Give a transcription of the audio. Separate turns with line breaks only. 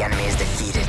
Ian May's defeated.